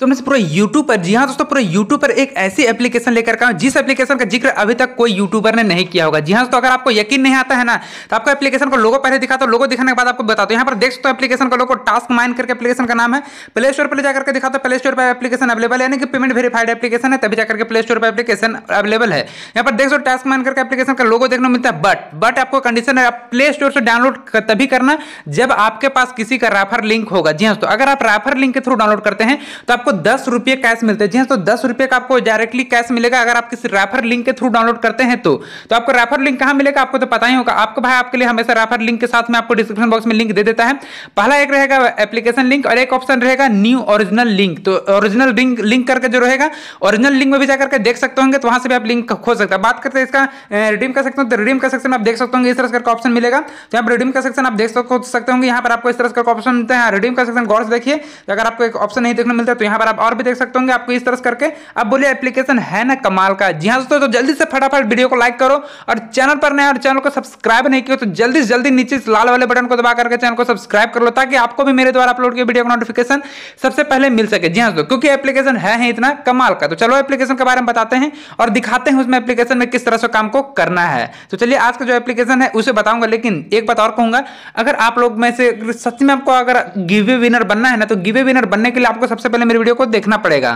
तो मैं पूरा यूट्यूब पर, जी हाँ दोस्तों, पूरा यूट्यूब पर एक ऐसी एप्लीकेशन लेकर का जिस एप्लीकेशन का ज़िक्र अभी तक कोई यूट्यूबर ने नहीं किया होगा। जी हाँ दोस्तों, अगर आपको यकीन नहीं आता है ना तो आपको एप्लीकेशन को लोगों पहले दिखाता हूँ, लोगो दिखाने के बाद आपको बताता हूँ। यहाँ पर देख सकते हो एप्लीकेशन का लोगो टास्क माइन करके एप्लीकेशन का नाम है। प्ले स्टोर पर जाकर दिखाता प्ले स्टोर पर एप्लीकेशन अवेलेबल यानी कि पेमेंट वेरीफाइड एप्लीकेशन है, तभी जाकर के प्ले स्टोर पर एप्लीकेशन अवेलेबल है। यहाँ पर देख सकते टास्क माइन करके एप्लीकेशन का लोगो देखने मिलता है बट बट आपको कंडीशन है प्ले स्टोर से डाउनलोड तभी करना जब आपके पास किसी का रेफर लिंक होगा। जी हाँ तो अगर आप रेफर लिंक के थ्रू डाउनलोड करते हैं तो आपको दस रुपये कैश मिलते हैं। जी हाँ तो दस रुपये का आपको डायरेक्टली कैश मिलेगा। अगर आप किसी रेफर लिंक के थ्रू डाउनलोड करते हैं तो तो आपको रेफर लिंक कहाँ मिलेगा? आपको तो पता ही होगा। आपको भाई, आपके लिए हमेशा रेफर लिंक के साथ में आपको डिस्क्रिप्शन बॉक्स में लिंक दे देता है। पहला एक रहेगा एप्लीकेशन लिंक और एक ऑप्शन रहेगा न्यू ओरिजिनल लिंक तो ओरिजिनल लिंक लिंक करके जो रहेगा ओरिजिनल लिंक में भी जाकर के देख सकते होंगे तो वहाँ से भी आप लिंक खोज सकते हैं। बात करते हैं इसका रिडीम कर सकते हो तो रिडीम का सेक्शन आप देख सकते होंगे, इस तरह का ऑप्शन मिलेगा। तो पर रिडीम का सेक्शन आप देख सकते होंगे, यहाँ पर आपको इस तरह का ऑप्शन मिलता है। रिडीम का सेक्शन गौर से देखिए। अगर आपको एक ऑप्शन नहीं देखने मिलता है तो पर आप और भी देख सकते होंगे आपको इस तरह करके। अब बोलिए एप्लीकेशन है ना कमाल का। जी हाँ दोस्तों तो जल्दी से फटाफट वीडियो को लाइक करो और चैनल पर नया और चैनल को सब्सक्राइब नहीं किया तो जल्दी से जल्दी नीचे लाल वाले बटन को दबा करके चैनल को सब्सक्राइब कर लो ताकि आपको भी मेरे द्वारा अपलोड किए वीडियो का नोटिफिकेशन सबसे पहले मिल सके। जी हाँ दोस्तों, क्योंकि एप्लीकेशन है इतना कमाल का। तो चलो एप्लीकेशन के बारे में बताते हैं और दिखाते हैं उसमें एप्लीकेशन में किस तरह से काम को करना है। तो चलिए, आज का जो एप्लीकेशन है उसे बताऊँगा, लेकिन एक बात और कहूँगा, अगर आप लोग में से सच में आपको अगर गिवे विनर बनना है ना तो गिवे विनर बनने के लिए आपको सबसे पहले मेरी वीडियो को देखना पड़ेगा।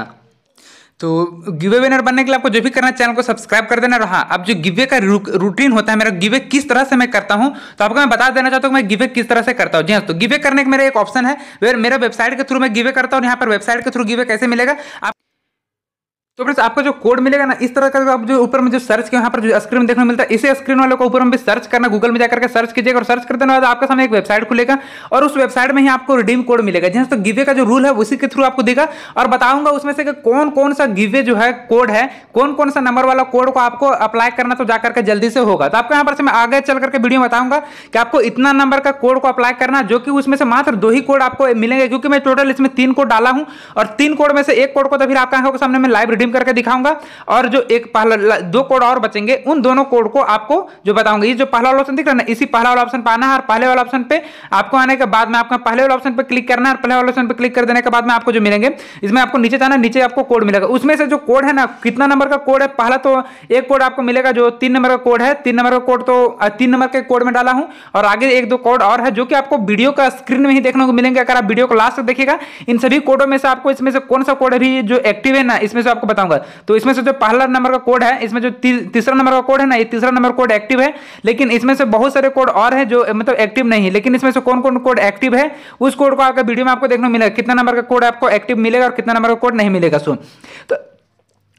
तो गिवे विनर बनने के लिए आपको जो भी करना चैनल को सब्सक्राइब कर देना रहा। अब जो गिवे का रूटीन होता है, मेरा गिवे किस तरह से मैं करता हूँ तो आपको मैं बता देना चाहता हूँ मैं गिवे किस तरह से करता हूँ। जी हाँ तो गिवे करने का मेरा एक ऑप्शन है मेरा वेबसाइट के थ्रू मैं गिवे करता हूँ यहाँ पर वेबसाइट के थ्रू गिवे कैसे मिलेगा, आप तो फ्रेंड्स, आपको जो कोड मिलेगा ना, इस तरह का आप जो ऊपर में जो सर्च किया, यहाँ पर जो स्क्रीन देखने मिलता है, इसे स्क्रीन वालों को ऊपर में भी सर्च करना गूगल में जाकर के सर्च कीजिएगा और सर्च करने बाद आपके सामने एक वेबसाइट खुलेगा और उस वेबसाइट में ही आपको रिडीम कोड मिलेगा। जहाँ तो गिवे का जो रूल है, उसी के थ्रू आपको देगा और बताऊँगा उसमें से कौन कौन सा गिवे जो है कोड है कौन कौन सा नंबर वाला कोड को आपको अप्लाई करना तो जाकर के जल्दी से होगा। तो आपको यहाँ पर से मैं आगे चल करके वीडियो बताऊँगा कि आपको इतना नंबर का कोड को अप्लाई करना, जो कि उसमें से मात्र दो ही कोड आपको मिलेंगे, क्योंकि मैं टोटल इसमें तीन कोड डाला हूँ और तीन कोड में से एक कोड को तो फिर आपका सामने में लाइव रिडीम करके दिखाऊँगा। और जो एक पहला दो कोड और बचेंगे, उन दोनों कोड को आपको जो बताऊँगा। ये जो पहला वाला ऑप्शन दिख रहा है ना, इसी पहला वाला ऑप्शन पाना है और पहले वाला ऑप्शन पे आपको आने के बाद में आपको पहले वाला ऑप्शन पे क्लिक करना है और पहले वाला ऑप्शन पे क्लिक कर देने के बाद में आपको जो मिलेंगे, इसमें आपको नीचे जाना नीचे आपको कोड मिलेगा। उसमें से जो कोड है ना, कितना नंबर का कोड है, पहला तो एक कोड आपको मिलेगा जो तीन नंबर का कोड है। तीन नंबर का कोड तो तीन नंबर के कोड में डाला हूँ। और आगे एक दो कोड और है जो कि आपको वीडियो का स्क्रीन में ही देखने को मिलेंगे। अगर आप वीडियो को लास्ट तक देखिएगा, इन सभी कोडों में से आपको इसमें से कौन सा कोड अभी जो एक्टिव है ना, इसमें से आपको बताऊँगा। तो इसमें से जो पहला नंबर का कोड है, इसमें जो तीसरा नंबर का कोड है ना, ये तीसरा नंबर कोड एक्टिव है। लेकिन इसमें से बहुत सारे कोड और है जो मतलब एक्टिव नहीं है। लेकिन इसमें से कौन कौन कोड एक्टिव है, उस कोड को आपका वीडियो में आपको देखने मिलेगा। कितना नंबर का कोड आपको एक्टिव मिलेगा और कितना नंबर का कोड नहीं मिलेगा। सो तो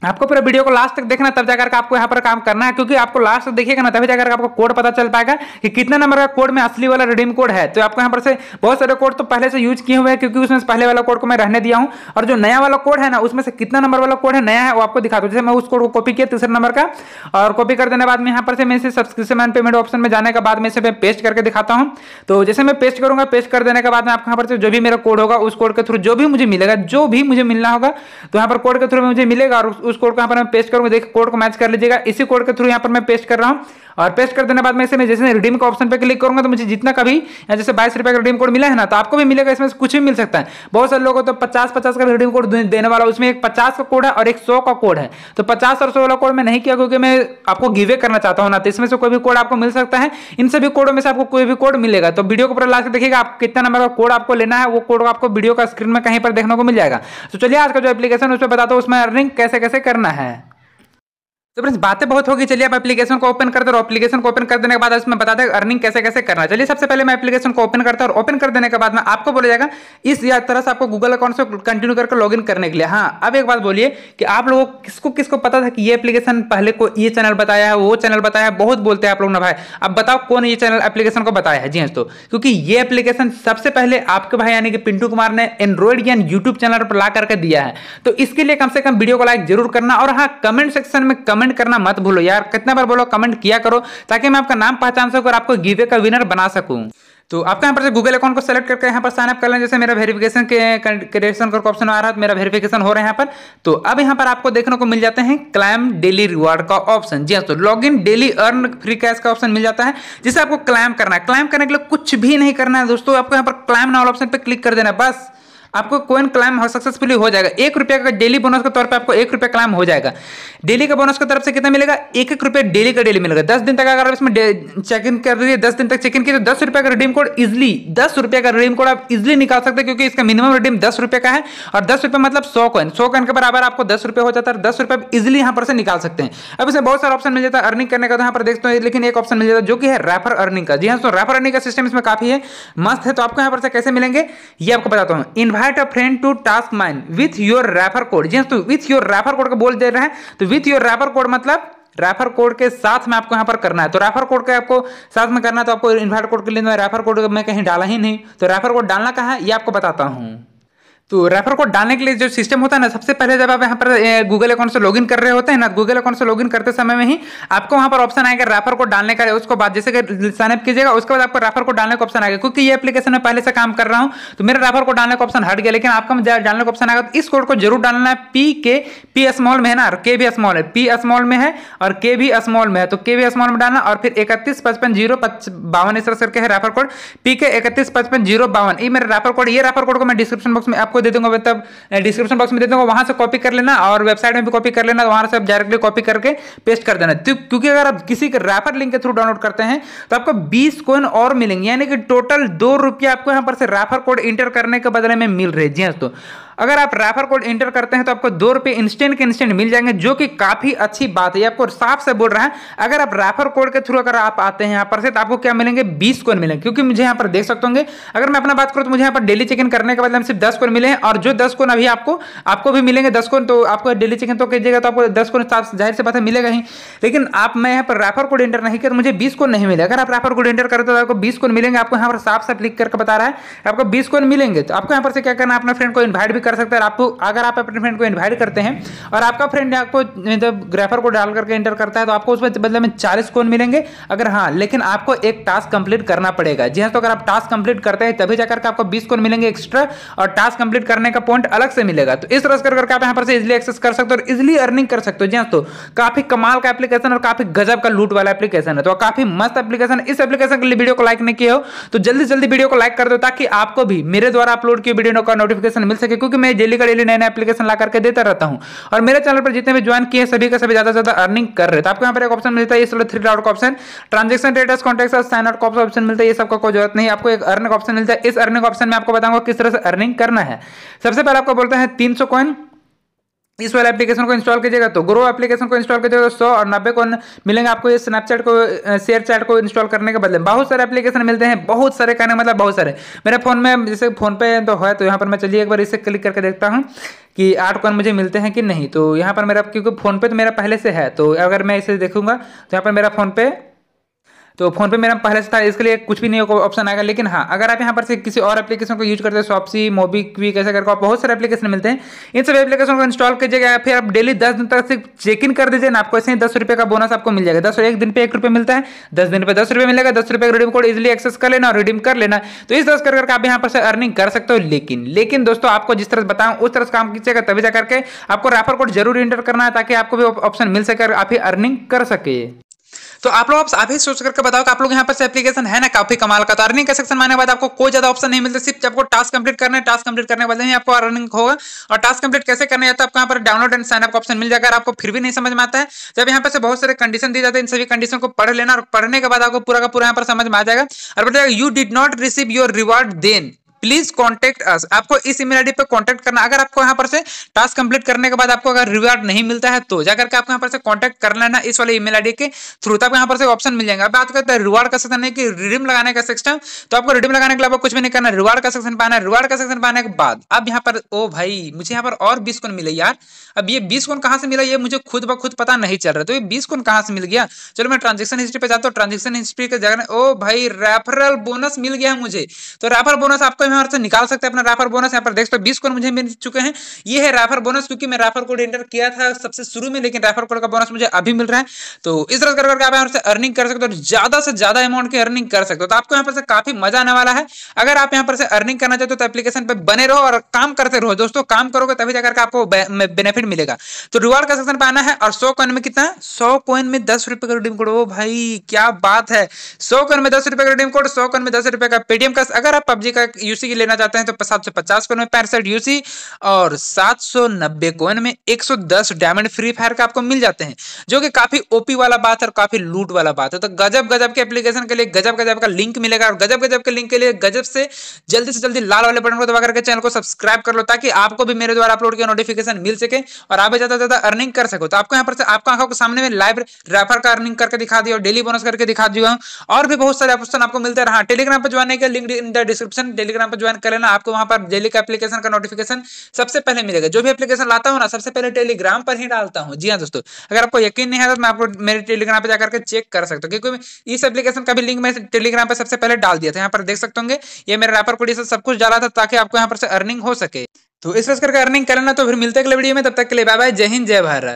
आपको पूरा वीडियो को लास्ट तक देखना तब जाकर आपको यहाँ पर काम करना है, क्योंकि आपको लास्ट तक देखिएगा ना, तभी जाकर आपको कोड पता चल पाएगा कि कितने नंबर का कोड में असली वाला रिडीम कोड है। तो आपको यहाँ पर से बहुत सारे कोड तो पहले से यूज़ किए हुए हैं, क्योंकि उसमें पहले वाला कोड को मैं रहने दिया हूँ। और जो नया वाला कोड है ना, उसमें से कितना नंबर वाला कोड है, नया है, वो आपको दिखा दो। जैसे मैं उस कोड को कॉपी किया तीसरे नंबर का, और कॉपी कर देने बाद में यहाँ पर से मैं इसे सब्सक्रिप्शन पेमेंट ऑप्शन में जाने के बाद में इसे मैं पेस्ट करके दिखाता हूँ। तो जैसे मैं पेस्ट करूँगा पेस्ट कर देने के बाद में आपको यहाँ पर से जो भी मेरा कोड होगा, उस कोड के थ्रू जो भी मुझे मिलेगा, जो भी मुझे मिलना होगा तो यहाँ पर कोड के थ्रू मुझे मिलेगा, और उस कोड को यहाँ पर मैं पेस्ट करूँगा। देखिए कोड को मैच कर लीजिएगा। इसी कोड के थ्रू यहाँ पर मैं पेस्ट कर रहा हूँ। और पेस्ट कर देने बाद में इसे मैं जैसे रिडीम का ऑप्शन पे क्लिक करूँगा तो मुझे जितना कभी, या जैसे बाईस रुपए का रिडीम कोड मिला है ना तो आपको भी मिलेगा, इसमें कुछ भी मिल सकता है। बहुत सारे लोगों तो पचास पचास का रिडीम कोड देने वाला, उसमें एक पचास का कोड है और एक सौ का कोड है। तो पचास और सौ वाला कोड मैं नहीं किया, क्योंकि मैं आपको गिवे करना चाहता हूँ ना तो इसमें से कोई भी कोड आपको मिल सकता है। इन सभी कोडों में से आपको कोई भी कोड मिलेगा। तो वीडियो को पूरा लास्ट देखिएगा, आप कितना नंबर का कोड आपको लेना है, वो कोड आपको वीडियो का स्क्रीन में कहीं पर देखने को मिल जाएगा। तो चलिए, आज का जो एप्लीकेशन उस पर बताता हूँ, उसमें अर्निंग कैसे कैसे करना है। तो फ्रेंड्स, बातें बहुत होगी। चलिए आप एप्लीकेशन को ओपन करते और एप्लीकेशन को ओपन कर देने के बाद इसमें बताते हैं अर्निंग कैसे कैसे करना। चलिए सबसे पहले मैं एप्लीकेशन को ओपन करता और ओपन कर देने के बाद में आपको बोला जाएगा, इस या तरह से आपको गूगल अकाउंट से कंटिन्यू करके लॉगिन करने के लिए। हाँ अब एक बात बोलिए कि आप लोगों किसको किसको पता था कि ये एप्लीकेशन पहले को ये चैनल बताया है, वो चैनल बताया है? बहुत बोलते हैं आप लोग ना भाई। अब बताओ कौन ये चैनल एप्लीकेशन को बताया है? जी हाँ तो क्योंकि ये एप्लीकेशन सबसे पहले आपके भाई यानी कि पिंटू कुमार ने एंड्रॉइड ज्ञान यूट्यूब चैनल पर ला करके दिया है। तो इसके लिए कम से कम वीडियो को लाइक ज़रूर करना और हाँ कमेंट सेक्शन में कमेंट करना मत भूलो यार। कितने बार बोलो, कमेंट किया करो, ताकि मैं आपका नाम पहचान सकूँ और आपको गिवे का विनर बना सकूँ। तो आपका यहाँ पर से गूगल अकाउंट को सेलेक्ट करके यहाँ पर साइन अप कर लें। जैसे मेरा वेरिफिकेशन के क्रिएशन का ऑप्शन आ रहा है तो मेरा वेरिफिकेशन हो रहा है यहाँ पर। तो अब यहाँ पर आपको देखने को मिल जाते हैं क्लाइम डेली रिवार्ड का ऑप्शन जी हाँ तो log in daily earn free cash का ऑप्शन मिल जाता है, जिसे आपको क्लाइम करना है। क्लाइम करने के लिए कुछ भी नहीं करना है दोस्तों। आपको यहाँ पर क्लाइम नाम ऑप्शन पर क्लिक कर देना बस। आपको कोइन क्लाइम सक्सेसफुली हो जाएगा? एक रुपये का डेली बोनस के तौर पर आपको एक रुपये क्लाइम हो जाएगा। डेली का बोनस की तरफ़ से कितना मिलेगा? एक एक रुपये डेली का डेली मिलेगा। दस दिन तक अगर आप इसमें चेक इन कर दीजिए दस दिन तक चेक इन तो दस रुपये का रिडीम कोड इजिली दस रुपये का रिडीम कोड आप इजिली निकाल सकते हैं क्योंकि इसका मिनिमम रिडीम दस रुपये का है और दस रुपये मतलब सौ कॉइन सौ कॉइन के बराबर आपको दस रुपये हो जाता है दस रुपये आप इजिली यहाँ पर से निकाल सकते हैं। अब इसमें बहुत सारा ऑप्शन मिल जाता है अर्निंग करने का तो यहाँ पर देखते हैं, लेकिन एक ऑप्शन मिल जाता है जो कि है रैफर अर्निंग का। जी हाँ तो रैफर अर्निंग का सिस्टम इसमें काफ़ी है, मस्त है तो आपको यहाँ पर से कैसे मिलेंगे, ये आपको बताता हूँ। Invite a friend to task mine with your refer code जी तो विथ योर रेफर कोड का बोल दे रहे हैं तो विथ योर रेफर कोड मतलब रेफर कोड के साथ में आपको यहाँ पर करना है। तो रेफर कोड के आपको साथ में करना है तो आपको इन्वाइट कोड के लिए रेफर कोड मैं कहीं डाला ही नहीं। तो रेफर कोड डालना कहा है, ये आपको बताता हूँ। तो रेफर कोड डालने के लिए जो सिस्टम होता है ना, सबसे पहले जब आप यहाँ पर गूगल अकाउंट से लॉगिन कर रहे होते हैं ना गूगल अकाउंट से लॉगिन करते समय में ही आपको वहाँ पर ऑप्शन आएगा रेफर कोड डालने का। उसको बाद, जैसे कि साइनअप कीजिएगा, उसके बाद आपको रेफर कोड डालने का ऑप्शन आएगा। क्योंकि ये एप्लीकेशन में पहले से काम कर रहा हूँ तो मेरा रेफर कोड डालने का ऑप्शन हट गया, लेकिन आपका डालने का ऑप्शन आएगा तो इस कोड को ज़रूर डालना है। पी के पी स्मॉल में है ना, और के भी स्मॉल है। पी स्मॉल में है और के भी स्मॉल में है। तो के भी स्मॉल में डालना और फिर इकतीस पचपन ज़ीरो बावन इस तरह करके है रेफर कोड पी के इकतीस पचपन ज़ीरो बावन। ये मेरा रेफर कोड ये रेफर कोड को मैं डिस्क्रिप्शन बॉक्स में आपको दे दूँगा मतलब डिस्क्रिप्शन बॉक्स में दे दूँगा, वहाँ से कॉपी कर लेना और वेबसाइट में भी कॉपी कर लेना, वहाँ से आप डायरेक्टली कॉपी करके पेस्ट कर देना। तो क्योंकि अगर आप किसी के रैपर लिंक के थ्रू डाउनलोड करते हैं तो आपको 20 कोइन और मिलेंगे, यानी कि टोटल दो रुपया आपको यहाँ पर से रैफर कोड इंटर करने के बदले में मिल रहे जी हाँ तो अगर आप रेफर कोड इंटर करते हैं तो आपको दो रुपये इंस्टेंट के इंस्टेंट मिल जाएँगे, जो कि काफ़ी अच्छी बात है। आपको साफ़ से बोल रहा है, अगर आप रेफर कोड के थ्रू अगर आप आते हैं यहाँ पर से तो आपको क्या मिलेंगे? बीस कोन मिलेंगे। क्योंकि मुझे यहाँ पर देख सकते होंगे, अगर मैं अपना बात करूँ तो मुझे यहाँ पर डेली चेक इन करने के बाद सिर्फ़ दस कोन मिले हैं, और जो दस कोइन अभी आपको आपको भी मिलेंगे दस कोन तो आपको डेली चेक इन तो कीजिएगा तो आपको दस कोइन ज़ाहिर से है मिलेगा ही। लेकिन आप, मैं यहाँ पर रेफर कोड इंटर नहीं कर मुझे बीस कोन नहीं मिले। अगर आप रेफर कोड इंटर करते तो आपको बीस कोन मिलेंगे। आपको यहाँ पर साफ़ साफ़ लिख करके बता रहा है, आपको बीस कोन मिलेंगे। तो आपको यहाँ पर से क्या करना अपने फ्रेंड को इन्वाइट भी कर सकते हैं। आपको, अगर आप अपने फ्रेंड को इन्वाइट करते हैं और आपका फ्रेंड आपको जब ग्रेफर को डाल करके एंटर करता है तो आपको उसमें बदले में चालीस कोन मिलेंगे। अगर हाँ लेकिन आपको एक टास्क कंप्लीट करना पड़ेगा। जी हाँ तो अगर आप टास्क कंप्लीट करते हैं, तभी जाकर के आपको बीस कोन मिलेंगे एक्स्ट्रा और टास्क कंप्लीट करने का पॉइंट अलग से मिलेगा। तो इस तरह करके आप यहाँ पर इजिली एक्सेस कर सकते हो और इजिली अर्निंग कर सकते हो। जी हाँ तो काफ़ी कमाल का एप्लीकेशन और काफ़ी गजब का लूट वाला एप्लीकेशन है। तो काफ़ी मस्त एप्लीकेशन इस एप्लीकेशन के लिए वीडियो को लाइक नहीं किया हो तो जल्दी जल्दी वीडियो को लाइक कर दो ताकि आपको भी, मेरे द्वारा अपलोड किए वीडियो का नोटिफिकेशन मिल सके, क्योंकि मैं डेली का डेली नए नए एप्लीकेशन ला करके देता रहता हूँ। और मेरे चैनल पर जितने भी ज्वाइन किए सभी का सभी ज़्यादा ज़्यादा अर्निंग कर रहे थे तो आपको यहाँ पर एक ऑप्शन मिलता है, ये थ्री डॉट का option transaction details contact sign out का ऑप्शन मिलता है, ये सबका कोई ज़रूरत नहीं आपको एक अर्निंग ऑप्शन मिलता है। इस अर्निंग ऑप्शन में आपको बताऊँगा किस तरह से अर्निंग करना है। सबसे पहले आपको बोलते हैं, तीन सौ इस वाले एप्लीकेशन को इंस्टॉल कीजिएगा तो ग्रो एप्लीकेशन को इंस्टॉल कीजिएगा सौ और नब्बे को मिलेंगे आपको ये स्नैपचैट को शेयर चैट को इंस्टॉल करने के बदले। बहुत सारे एप्लीकेशन मिलते हैं, बहुत सारे कहने मतलब बहुत सारे। मेरे फ़ोन में, जैसे फ़ोन पे तो है तो यहाँ पर मैं चलिए एक बार इसे क्लिक करके देखता हूँ कि आठ कॉइन मुझे मिलते हैं कि नहीं। तो यहाँ पर मेरा, क्योंकि फ़ोन पे तो मेरा पहले से है तो अगर मैं इसे देखूँगा तो यहाँ पर मेरा फ़ोन पे तो फ़ोन पे मेरा पहले से था, इसके लिए कुछ भी नहीं ऑप्शन आएगा। लेकिन हाँ अगर आप यहाँ पर से किसी और एप्लीकेशन को यूज़ करते हैं शॉपसी मोबी क्विक ऐसे करके, बहुत सारे एप्लीकेशन मिलते हैं। इन सब एप्लीकेशन को इंस्टॉल कीजिएगा फिर आप डेली दस दिन तक सिर्फ़ चेक इन कर दीजिए, ना आपको ऐसे ही दस रुपये का बोनस आपको मिल जाएगा। दस एक दिन पे एक रुपये मिलता है, दस दिन पे दस रुपये मिलेगा, दस रुपये का रिडीम कोड इजिली एक्सेस कर लेना और रिडीम कर लेना। तो इस तरह करके आप यहाँ पर से अर्निंग कर सकते हो, लेकिन लेकिन दोस्तों, आपको जिस तरह बताऊँ, उस तरह से काम कीजिएगा, तभी जाकर के आपको रेफर कोड ज़रूर इंटर करना है, ताकि आपको भी ऑप्शन मिल सके आप ही अर्निंग कर सके। तो आप लोग आप ही सोच करके बताओ कि आप लोग यहाँ पर एप्लीकेशन है ना? काफ़ी कमाल का। तो अर्निंग का सेक्शन माने बाद आपको कोई ज़्यादा ऑप्शन नहीं मिलता। सिर्फ़ आपको टास्क कंप्लीट करना टास्क कंप्लीट करने बाद ही आपको अर्निंग होगा। और टास्क कंप्लीट कैसे करना है आपको यहाँ पर डाउनलोड एंड साइन अप का ऑप्शन मिल जाएगा। आपको फिर भी नहीं समझ में आता है। जब यहाँ पर बहुत सारे कंडीशन दी जाते हैं, इन सभी कंडीशन को पढ़ लेना। और पढ़ने के बाद आपको पूरा का पूरा यहाँ पर समझ में आ जाएगा। और बताएगा you did not receive your reward then please contact us आपको इस ईमेल आईडी पर कॉन्टेक्ट करना, अगर आपको यहाँ पर से टास्क कंप्लीट करने के बाद आपको अगर रिवार्ड नहीं मिलता है तो जाकर के आपको यहाँ पर से कॉन्टेक्ट कर लेना इस वाले ईमेल आईडी के थ्रू तो आपको यहाँ पर से ऑप्शन मिल जाएगा। बात करते हैं रिवार्ड का सेक्शन है कि रिडीम लगाने का सिस्टम तो आपको रिडीम लगाने के लिए कुछ भी नहीं करना रिवार्ड का सेक्शन पाना है। रिवार्ड का सेक्शन पाने के बाद, अब यहाँ पर, ओ भाई, मुझे यहाँ पर और बीस कौन मिले यार। अब ये बीस कौन कहाँ से मिला, ये मुझे खुद ब खुद पता नहीं चल रहा। तो ये बीस कौन कहाँ से मिल गया? चलो मैं ट्रांजेक्शन हिस्ट्री पे जाता हूँ। ट्रांजेक्शन हिस्ट्री के जगह, ओ भाई रेफरल बोनस मिल गया मुझे। तो रेफर बोनस आपको यहाँ से निकाल सकते हैं अपना राफर बोनस यहाँ पर देख सकते बीस कोड मुझे मिल चुके हैं। ये है राफर बोनस क्योंकि मैं राफर कोड एंटर किया था सबसे शुरू में, लेकिन राफर कोड का बोनस मुझे अभी मिल रहा है। तो इस तरह करके आप यहाँ से अर्निंग कर सकते हो ज़्यादा से ज़्यादा अमाउंट की अर्निंग कर सकते हो। तो आपको यहाँ पर से काफ़ी मज़ा आने वाला है। अगर आप यहाँ पर से अर्निंग करना चाहते हो तो एप्लीकेशन पर बने रहो और काम करते रहो। दोस्तों, काम करोगे तभी जाकर आपको बेनिफिट मिलेगा। तो रिवार्ड का सेक्शन पाना है और सौ कॉइन में कितना सौ कॉइन में दस रुपए का रिडीम कोड ओ भाई, क्या बात है। सौ कॉइन में दस रुपए का रिडीम कोड सौ कॉइन में दस रुपए का पेटीएम का अगर आप पबजी का यूज़ यूसी की लेना चाहते हैं तो सात सौ पचास कोइन में पैंसठ यूसी और सात सौ नब्बे कोइन में एक सौ दस डायमंड फ्री फायर का आपको मिल जाते हैं, जो कि काफ़ी ओपी वाला बात है और काफ़ी लूट वाला बात है। तो गजब गजब के एप्लीकेशन के लिए, गजब गजब का लिंक मिलेगा और गजब गजब के लिंक के लिए गजब से जल्दी से जल्दी लाल वाले बटन को दबा करके चैनल को सब्सक्राइब कर लो, ताकि आपको भी मेरे द्वारा अपलोड किया नोटिफिकेशन मिल सके और आप ज़्यादा ज़्यादा अर्निंग कर सको। तो आपको यहाँ पर आपको आँखों के सामने में लाइव रेफर का अर्निंग करके दिखा दिया और डेली बोनस करके दिखा दिया और भी बहुत सारे ऑप्शन आपको मिलते रहा टेलीग्राम पर ज्वाइन के link in the description Telegram पर ज्वाइन कर लेना, आपको वहाँ पर डेली का एप्लीकेशन का नोटिफिकेशन सबसे पहले मिलेगा। जो भी एप्लीकेशन लाता हूँ ना, सबसे पहले टेलीग्राम पर ही डालता हूँ। जी हाँ दोस्तों, अगर आपको यकीन नहीं है तो मैं आपको मेरे टेलीग्राम पर जाकर चेक कर सकता हूँ, क्योंकि इस एप्लीकेशन का भी लिंक मैं टेलीग्राम पर सबसे पहले डाल दिया था। यहाँ पर देख सकते होंगे, ये मेरे रैपर कोडी सब कुछ डाला था ताकि आपको यहाँ पर से अर्निंग हो सके। तो इस करके अर्निंग करना तो फिर मिलते अगले वीडियो में, तब तक के लिए बाय बाय जय हिंद, जय भारत।